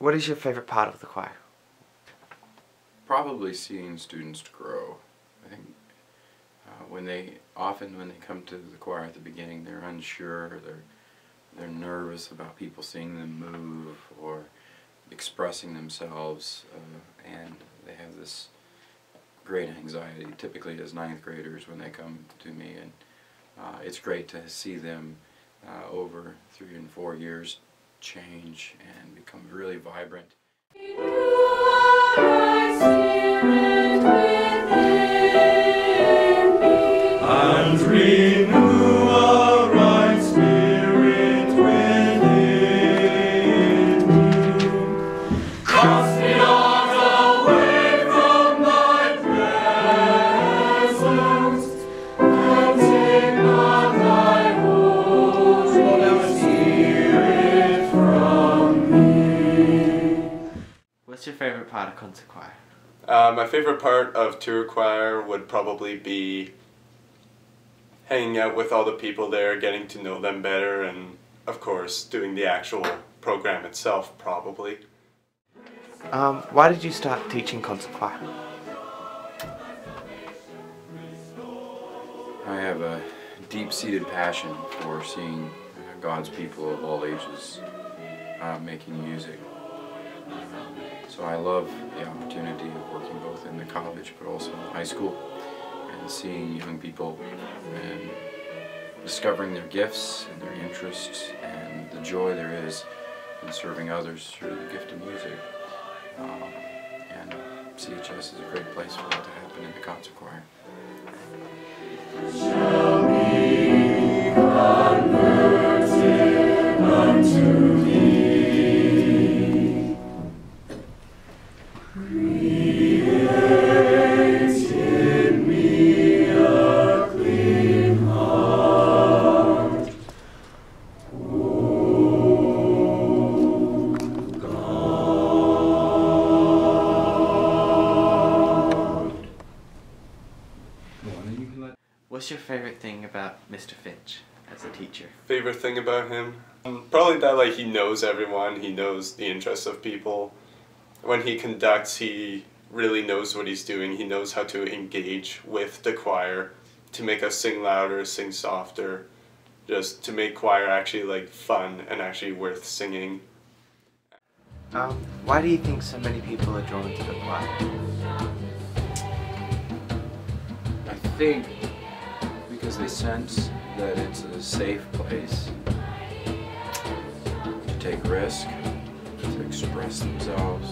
What is your favorite part of the choir? Probably seeing students grow. I think uh, when they often when they come to the choir at the beginning, they're unsure. They're they're nervous about people seeing them move or expressing themselves, uh, and they have this great anxiety. Typically, as ninth graders when they come to me, and uh, it's great to see them uh, over three and four years change and become really vibrant. What's your favorite part of concert choir? Uh, my favorite part of tour choir would probably be hanging out with all the people there, getting to know them better, and of course, doing the actual program itself, probably. Um, why did you start teaching concert choir? I have a deep-seated passion for seeing uh, God's people of all ages uh, making music. So I love the opportunity of working both in the college but also in high school and seeing young people and discovering their gifts and their interests and the joy there is in serving others through the gift of music. Um, and CHS is a great place for that to happen in the concert choir. What's your favorite thing about Mr. Finch as a teacher? Favorite thing about him? Um, probably that like he knows everyone, he knows the interests of people. When he conducts, he really knows what he's doing. He knows how to engage with the choir to make us sing louder, sing softer, just to make choir actually like fun and actually worth singing. Um, why do you think so many people are drawn to the choir? I think because they sense that it's a safe place to take risk, to express themselves,